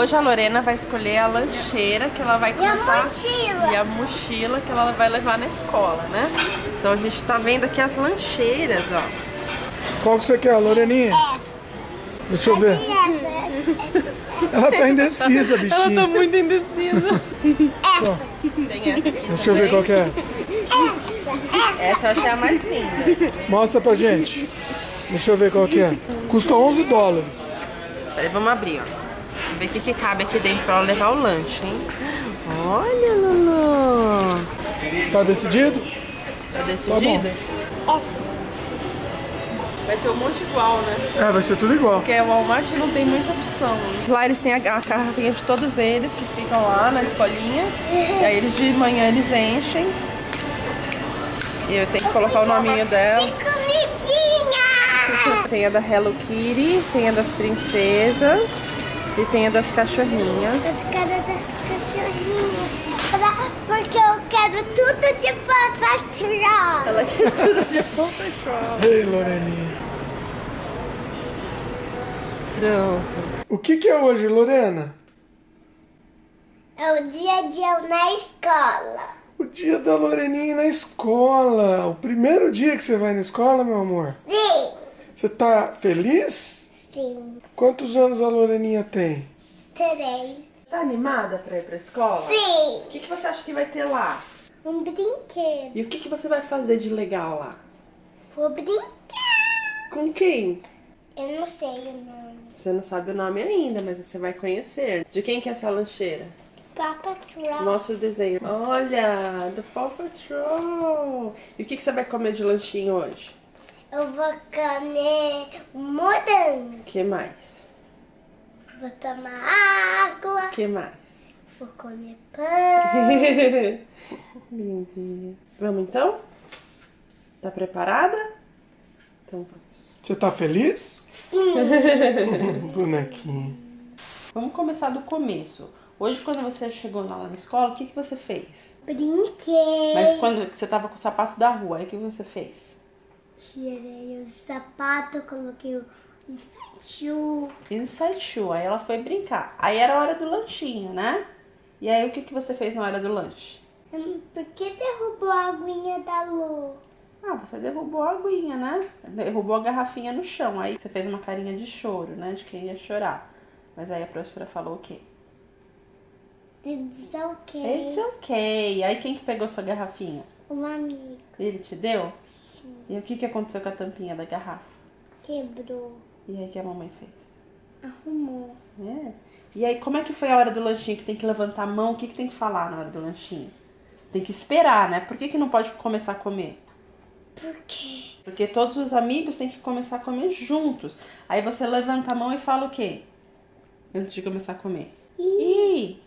Hoje a Lorena vai escolher a lancheira que ela vai E a começar. mochila. E a mochila que ela vai levar na escola, né? Então a gente tá vendo aqui as lancheiras, ó. Qual que você quer, Loreninha? Deixa eu ver. Essa, essa, essa, Ela tá indecisa, Ela tá bichinha. muito indecisa. essa, Tem essa aqui Deixa eu ver qual que é essa. essa. Essa eu achei a mais linda. Mostra pra gente. Deixa eu ver qual que é. Custa 11 dólares. Peraí, vamos abrir, ó. Ver o que, que cabe aqui dentro pra ela levar o lanche, hein? Olha, Lulu. Tá decidido? Tá decidido? essa. Vai ter um monte igual, né? É, vai ser tudo igual. Porque o Walmart não tem muita opção. Lá eles têm a, a garrafinha de todos eles que ficam lá na escolinha. E aí eles de manhã eles enchem. E eu tenho que colocar o nominho dela. De comidinha! Tem a da Hello Kitty, tem a das princesas e tem a das cachorrinhas. As caras das cachorrinhas. Pra- Porque eu quero tudo de Papai Troll. Ela quer tudo de Paw Ei, Loreninha. Pronto. O que que é hoje, Lorena? É o dia a dia na escola. O dia da Loreninha na escola. O primeiro dia que você vai na escola, meu amor. Sim, Você tá feliz? Sim. Quantos anos a Loreninha tem? Três. Tá animada pra ir pra escola? Sim. O que, que você acha que vai ter lá? Um brinquedo. E o que, que você vai fazer de legal lá? Vou brincar. Com quem? Eu não sei o nome. Você não sabe o nome ainda, mas você vai conhecer. De quem que é essa lancheira? Papa Troll. Mostra o desenho. Olha, do Paw Patrol. E o que, que você vai comer de lanchinho hoje? Eu vou comer morango. O que mais? Vou tomar água. O que mais? Vou comer pão. Lindinha. Vamos então? Tá preparada? Então vamos. Você tá feliz? Sim. Bonequinha. Vamos começar do começo. Hoje, quando você chegou lá na escola, o que, que você fez? Brinquei. Mas quando você tava com o sapato da rua, aí o que você fez? Tirei o sapato, coloquei o shoe. Inside shoe. Aí ela foi brincar. Aí era a hora do lanchinho, né? E aí o que, que você fez na hora do lanche? Hum, Por que derrubou a aguinha da Lu? Ah, você derrubou a aguinha, né? Derrubou a garrafinha no chão. Aí você fez uma carinha de choro, né? De quem ia chorar. Mas aí a professora falou o quê? It's ok. It's okay. Aí quem que pegou sua garrafinha? Um amigo Ele te deu? E o que, que aconteceu com a tampinha da garrafa? quebrou. E aí o que a mamãe fez? Arrumou. É. E aí, como é que foi a hora do lanchinho? Que tem que levantar a mão? O que, que tem que falar na hora do lanchinho? Tem que esperar, né? Por que, que não pode começar a comer? Por quê? Porque todos os amigos têm que começar a comer juntos. Aí você levanta a mão e fala o quê? Antes de começar a comer. I.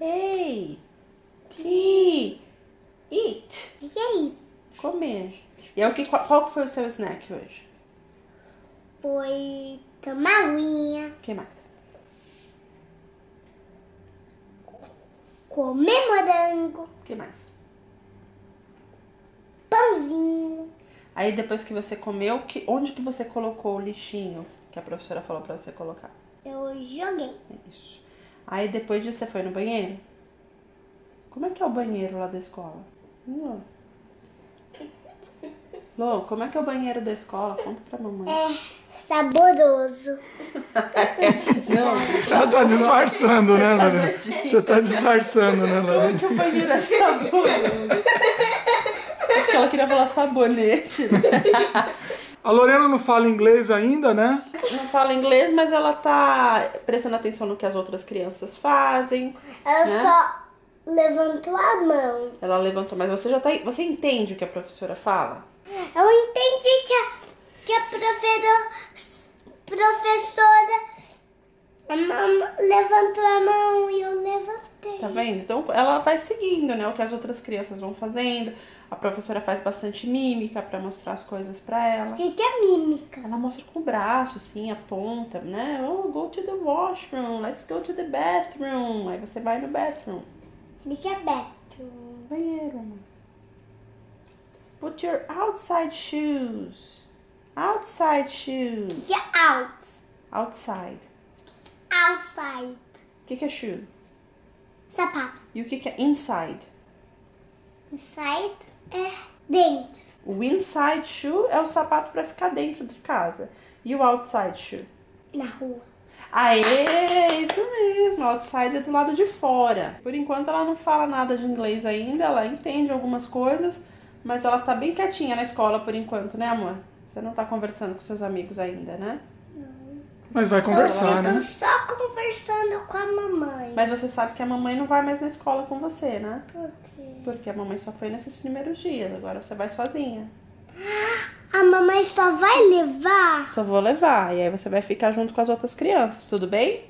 Ei. Ti. Eat. E aí? Comer. E aí, o que, qual, foi o seu snack hoje? Foi tomar aguinha, O que mais? comer morango, O que mais? pãozinho. Aí depois que você comeu, que, onde que você colocou o lixinho que a professora falou pra você colocar? Eu joguei. É Isso. Aí depois disso você foi no banheiro? Como é que é o banheiro lá da escola? Lô, Lô, como é que é o banheiro da escola? Conta pra mamãe. É saboroso. Não, Ela tá disfarçando, né, Lorena? Você tá disfarçando, né, como é Lorena? que o banheiro é saboroso? Acho que ela queria falar sabonete. né? A Lorena não fala inglês ainda, né? Não fala inglês, mas ela tá prestando atenção no que as outras crianças fazem. Eu Né? só levanto a mão. Ela levantou, mas você já tá. Você entende o que a professora fala? Eu entendi que a, que a professora, professora a levantou a mão e eu levantei. Tá vendo? Então ela vai seguindo, né? O que as outras crianças vão fazendo. A professora faz bastante mímica pra mostrar as coisas pra ela. O que, que é mímica? Ela mostra com o braço, assim, aponta, né? Oh, go to the washroom, let's go to the bathroom. Aí você vai no bathroom. O que, é bathroom? Banheiro, amor. Put your outside shoes. Outside shoes. que é out? Outside. Outside. O que, que é shoe? Sapato. E o que, que é inside? Inside é dentro. O inside shoe é o sapato para ficar dentro de casa. E o outside shoe? Na rua. Aê, isso mesmo. Outside é do lado de fora. Por enquanto ela não fala nada de inglês ainda, ela entende algumas coisas, mas ela tá bem quietinha na escola por enquanto, né, amor? Você não tá conversando com seus amigos ainda, né? Mas vai conversar, Eu né? tô só conversando com a mamãe. Mas você sabe que a mamãe não vai mais na escola com você, né? Por quê? Porque a mamãe só foi nesses primeiros dias, agora você vai sozinha. A mamãe só vai levar? Só vou levar, e aí você vai ficar junto com as outras crianças, tudo bem?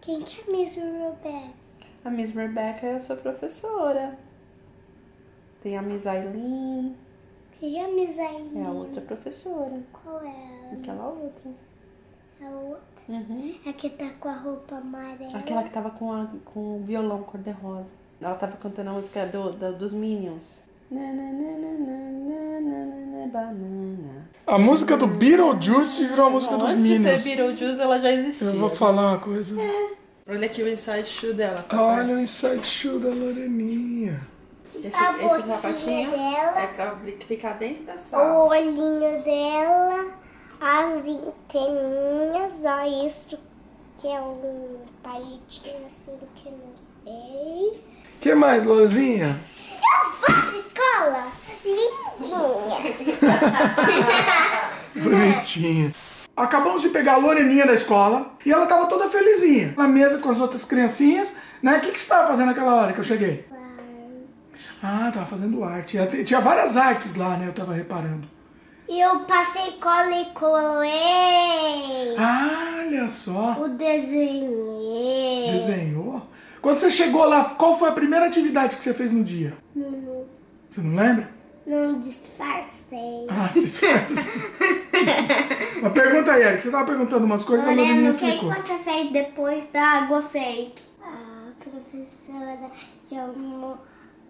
Quem que é Miss Rebecca? A Miss Rebecca é a sua professora. Tem a Miss Aileen, Quem é Miss Aileen? é a outra professora. Qual é? Aquela outra. A outra? Uhum. A que tá com a roupa amarela? Aquela que tava com, a, com o violão cor-de-rosa. Ela tava cantando a música do, da- dos Minions. Na, na, na, na, na, na, na, na, banana. A música do Beetlejuice virou a música Bom, dos antes de ser Minions. Beetlejuice, ela já existia. Eu vou falar uma coisa. Olha aqui o inside shoe dela. papai. Olha o inside shoe da Loreninha. Esse, a esse sapatinho dela. é pra ficar dentro da O sala. olhinho dela, as anteninhas, ó, isso que é um palitinho assim que eu não sei. O que mais, Lorezinha? Eu vou pra escola, lindinha. Bonitinha. Acabamos de pegar a Loreninha da escola e ela tava toda felizinha. Na mesa com as outras criancinhas, né? O que, que você tava fazendo naquela hora que eu cheguei? Ah, tava fazendo arte. Tinha- várias artes lá, né? Eu tava reparando. E eu passei cola e colei. Ah, olha só. O desenhei. Desenhou? Quando você chegou lá, qual foi a primeira atividade que você fez no dia? Não, Você não lembra? não disfarcei. Ah, você fez. Mas pergunta aí, Eric. Você tava perguntando umas coisas, a Loreninha Lorena, o que, explicou. você fez depois da água fake? A professora chamou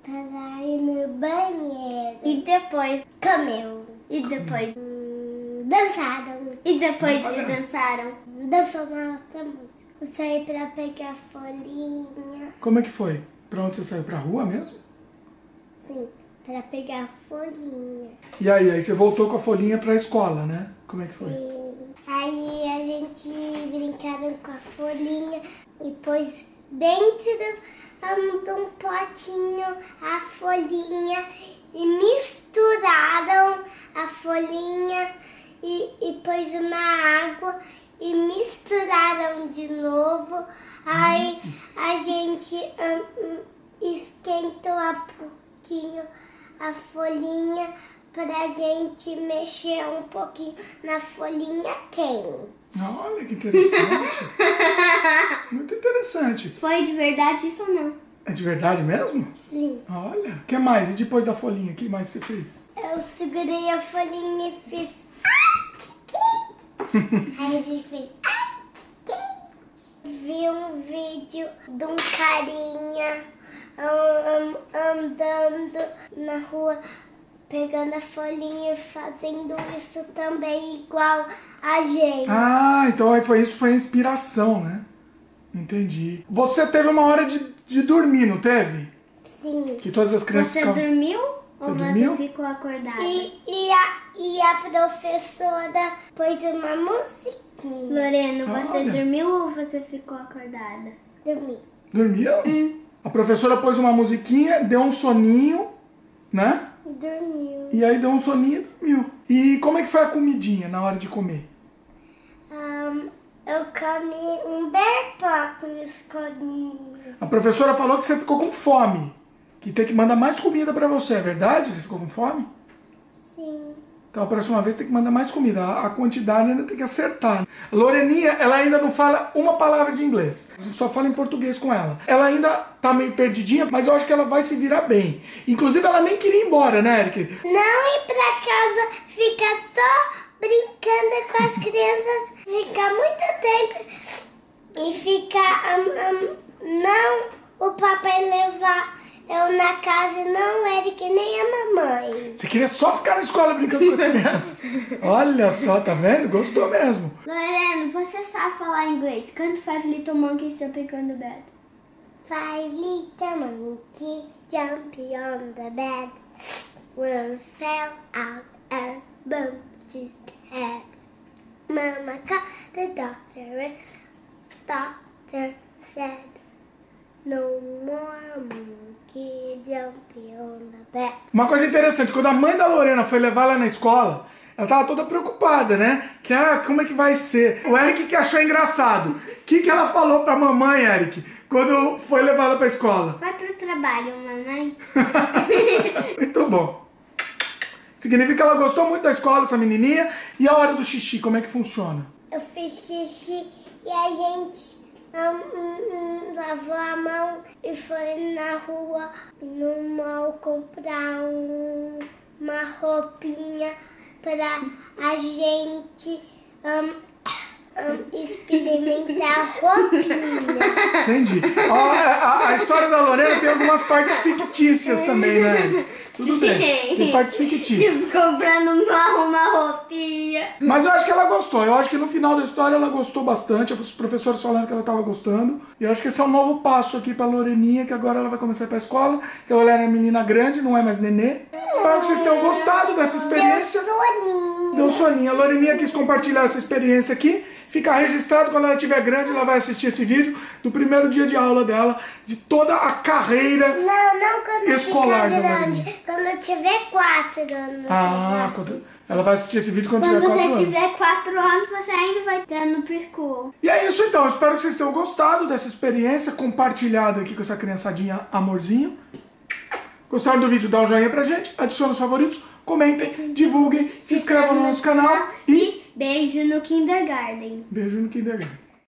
para ir no banheiro. E depois comeu. E depois hum, dançaram. E depois Não, olha. dançaram, dançou uma outra música. Eu saí pra pegar folhinha. Como é que foi? Pra onde você saiu? Pra rua mesmo? Sim, pra pegar folhinha. E aí, aí você voltou com a folhinha pra escola, né? Como é que foi? Sim. Aí a gente brincaram com a folhinha e pôs dentro um, de um potinho a folhinha e misturaram a folhinha e, e pôs uma água e misturaram de novo. Aí a gente hum, hum, esquentou a pouquinho a folhinha pra gente mexer um pouquinho na folhinha quente. Olha que interessante. Muito interessante. Foi de verdade isso ou não? É de verdade mesmo? Sim. Olha. O que mais? E depois da folhinha, o que mais você fez? Eu segurei a folhinha e fiz. Ai, que quente! Aí gente fez. Ai, que quente! Vi um vídeo de um carinha um, um, andando na rua, pegando a folhinha e fazendo isso também igual a gente. Ah, então aí foi isso, foi a inspiração, né? Entendi. Você teve uma hora de, de dormir, não teve? Sim. Que todas as crianças Você ficavam... dormiu Você ou dormiu? você ficou acordada? E, e, a, e a professora pôs uma musiquinha. Lorena, você Olha. dormiu ou você ficou acordada? Dormi. Dormiu? Hum. A professora pôs uma musiquinha, deu um soninho, né? Dormiu. E aí deu um soninho e dormiu. E como é que foi a comidinha na hora de comer? Ahn, eu comi um berpaco no escolinho. A professora falou que você ficou com fome. Que tem que mandar mais comida pra você, é verdade? Você ficou com fome? Então a próxima vez tem que mandar mais comida. A quantidade ainda tem que acertar. A Loreninha, ela ainda não fala uma palavra de inglês. A gente só fala em português com ela. Ela ainda tá meio perdidinha, mas eu acho que ela vai se virar bem. Inclusive, ela nem queria ir embora, né, Eric? Não ir pra casa, ficar só brincando com as crianças, ficar muito tempo e ficar. ahn, ahn, não o papai levar eu na casa não era que nem a mamãe. Você queria só ficar na escola brincando com as crianças. Olha só, tá vendo? Gostou mesmo. Lorena, você sabe falar inglês. Canta Five Little Monkeys Jumping on the Bed. Five little monkey jumping on the bed. One fell out and bumped his head. Mama called the doctor and doctor said, No more monkey jumping on the bed. Uma coisa interessante, quando a mãe da Lorena foi levar ela na escola, ela tava toda preocupada, né? Que, ah, como é que vai ser? O Eric que achou engraçado. O que, que ela falou pra mamãe, Eric, quando foi levar ela pra escola? Vai pro trabalho, mamãe. Muito bom. Significa que ela gostou muito da escola, essa menininha. E a hora do xixi, como é que funciona? Eu fiz xixi e a gente lavou a mão e foi na rua, no mall, comprar um- uma roupinha para a gente hum, hum, experimentar a roupinha. Entendi. Ó, a, a- a história da Lorena tem algumas partes fictícias também, né? Tudo bem. Tem partes fictícias. Comprando uma, uma roupinha. Mas eu acho que ela gostou. Eu acho que no final da história ela gostou bastante. Os professores falaram que ela estava gostando. E eu acho que esse é um novo passo aqui pra Loreninha, que agora ela vai começar a ir pra escola. Que ela era menina grande, não é mais nenê. Espero que vocês tenham gostado dessa Deu experiência. soninho. Deu soninho. A Loreninha quis compartilhar essa experiência aqui. Fica registrado quando ela estiver grande, ela vai assistir esse vídeo do primeiro dia de aula dela, de toda a carreira. Não, não quando Escolar ficar grande. Quando eu tiver quatro anos. Ah, quando- ela vai assistir esse vídeo quando, Quando tiver 4 você anos. tiver 4 anos, você ainda vai estar no preschool. E é isso então, espero que vocês tenham gostado dessa experiência compartilhada aqui com essa criançadinha amorzinho. Gostaram do vídeo? Dá um joinha pra gente, adicione os favoritos, comentem, divulguem, se inscrevam no nosso canal e Beijo no kindergarten. beijo no Kindergarten.